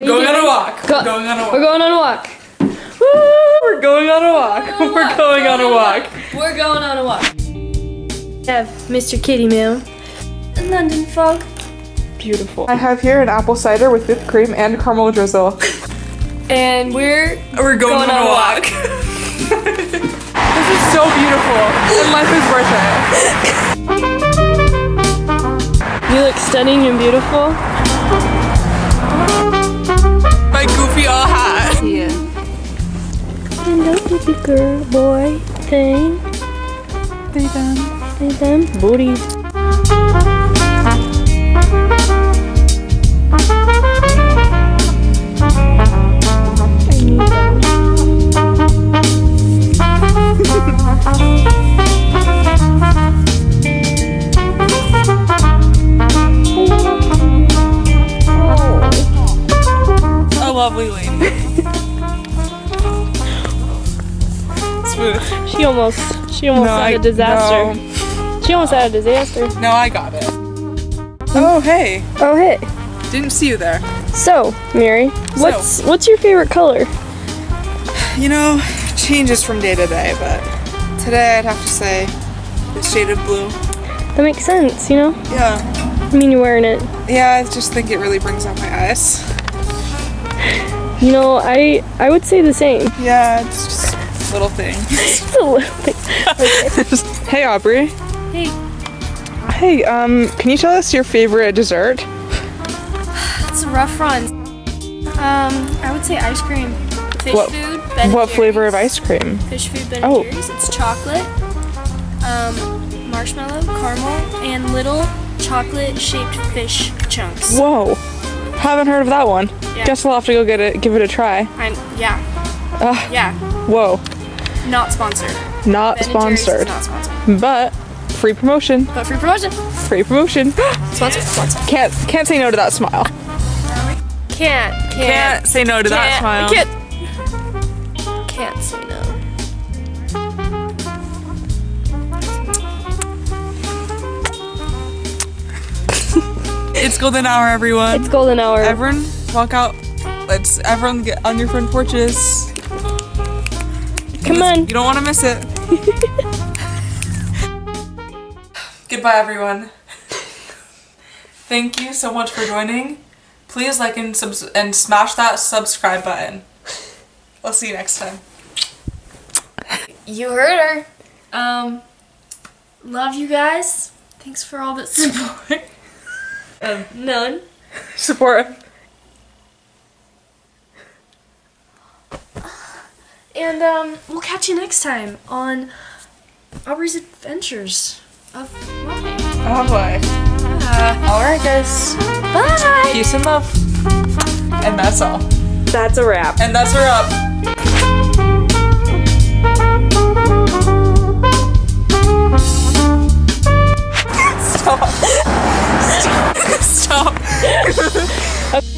Going on a walk. Go- Going on a walk. We're going on a walk. We're going on a walk. We're going on a walk. We're going on a walk. We have Mr. Kitty Meow. London Fog. Beautiful. I have here an apple cider with whipped cream and caramel drizzle. And we're We're going, Going on, on a a walk. this is so beautiful, and life is worth it. you look stunning and beautiful. My goofy all hat. Yeah. Hello, baby girl, boy, thing, They done. they them booties. Lovely lady. Smooth. She almost, she almost No, had I- a disaster. She almost had a disaster. No, I got it. Hmm? Oh, hey. Oh hey. Didn't see you there. So, Miri, what's what's your favorite color? You know, changes from day to day, but today I'd have to say the shade of blue. That makes sense, you know? Yeah. I mean, you're wearing it. Yeah, I just think it really brings out my eyes. You know, I I would say the same. Yeah, it's just little things. It's a little bit. hey, Aubrey. Hey. Hey, um, can you tell us your favorite dessert? It's a rough run. Um, I would say ice cream. Fish What- food, Ben What and flavor of ice cream? Fish food, Ben Oh. and Jerry's. It's chocolate, um, marshmallow, caramel, and little chocolate-shaped fish chunks. Whoa. Haven't heard of that one. Yeah. Guess we'll have to go get it, give it a try. I'm yeah, Ugh. yeah. Whoa. Not sponsored. Not Ben and Jerry's is sponsored. not sponsored. But free promotion. But free promotion. Free promotion. Sponsored. Sponsored. can't can't say no to that smile. Can't. Can't. Can't say no to that smile. Can't. Can't say no. It's golden hour, everyone. It's golden hour. everyone, walk out. Let's everyone get on your front porches. Come on. You don't want to miss it. Goodbye, everyone. Thank you so much for joining. Please like and subs and smash that subscribe button. I'll see you next time. You heard her. Um, love you guys. Thanks for all the support. Um, none. Support. And um, we'll catch you next time on Aubrey's Adventures of Life. Oh boy. Alright, guys. Bye. Peace and love. And that's all. That's a wrap. And that's a wrap. Okay.